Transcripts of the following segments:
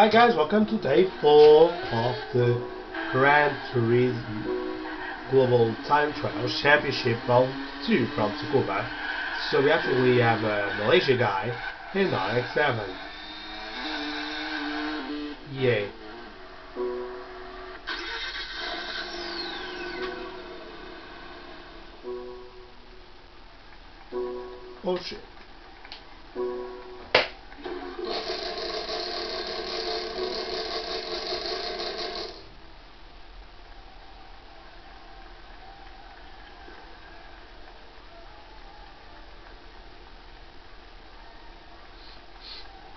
Hi guys, welcome to day 4 of the Gran Turismo Global Time Trial Championship Round 2 from Tsukuba. So we actually have a Malaysia guy in RX-7. Yay. Oh shit.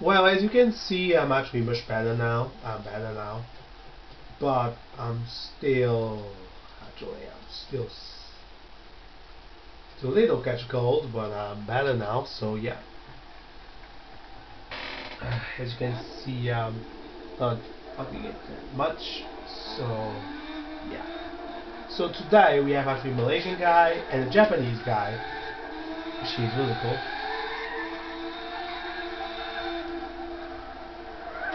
Well, as you can see, I'm actually much better now. I'm better now. But I'm still, actually, I'm still, still a little catch cold, but I'm better now, so yeah. As you can see, I'm not fucking it that much, so yeah. So today we have actually a Malaysian guy and a Japanese guy, which is really cool.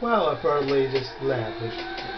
Well, apparently this lab is